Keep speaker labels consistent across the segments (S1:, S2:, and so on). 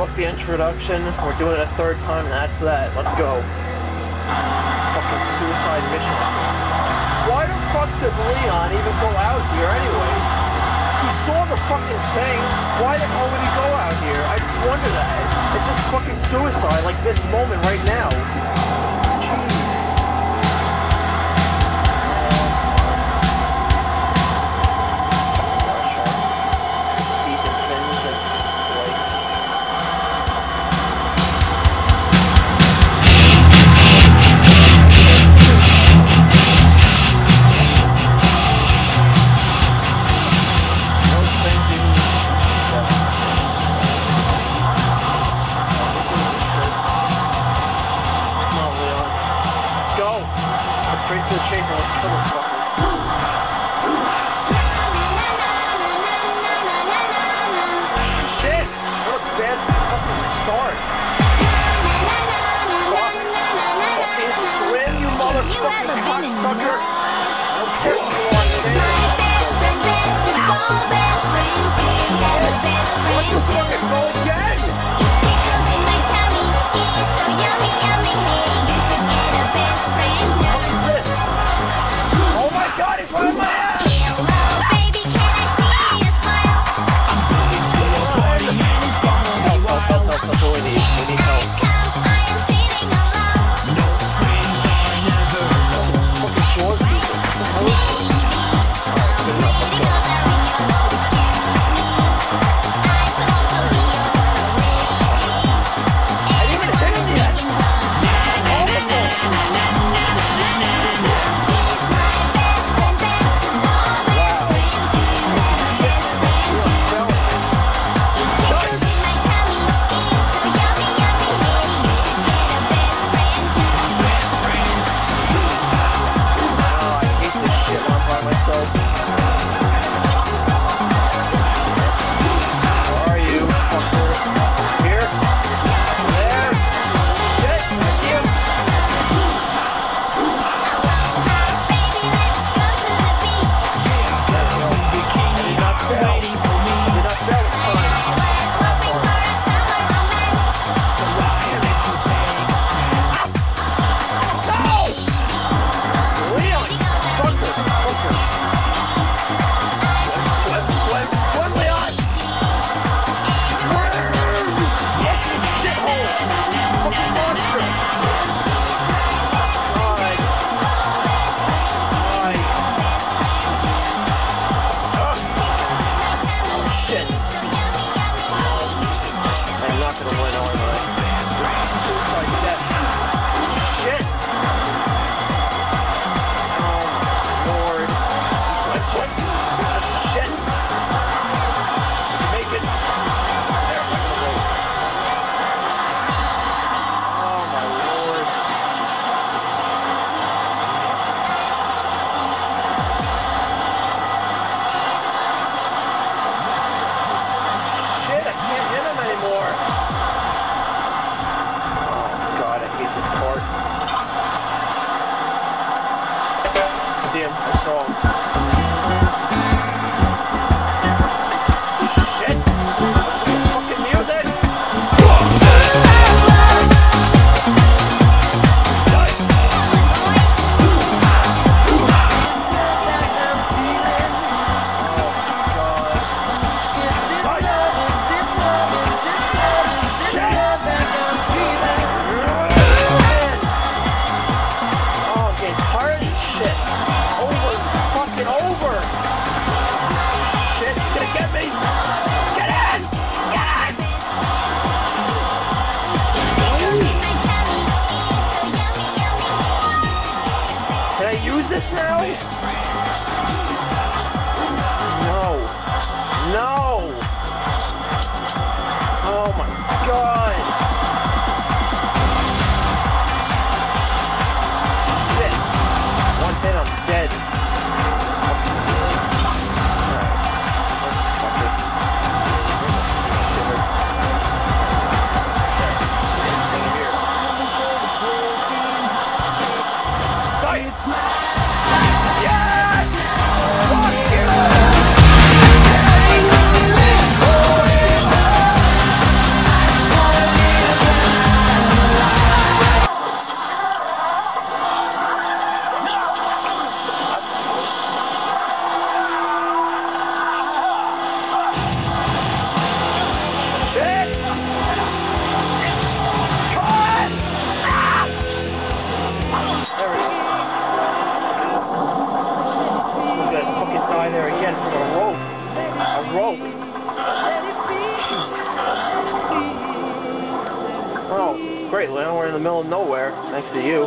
S1: Fuck the introduction. We're doing it a third time, and that's that. Let's go. Fucking suicide mission. Why the fuck does Leon even go out here anyway? He saw the fucking thing. Why the hell would he go out here? I just wonder that. It's just fucking suicide, like this moment right now. Bye. called. dead. broke. Oh, great, Lynn. We're in the middle of nowhere, next to you.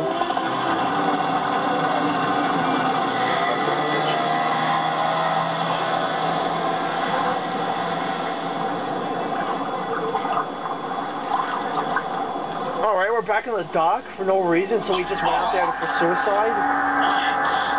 S1: Alright, we're back in the dock for no reason, so we just went out there for suicide.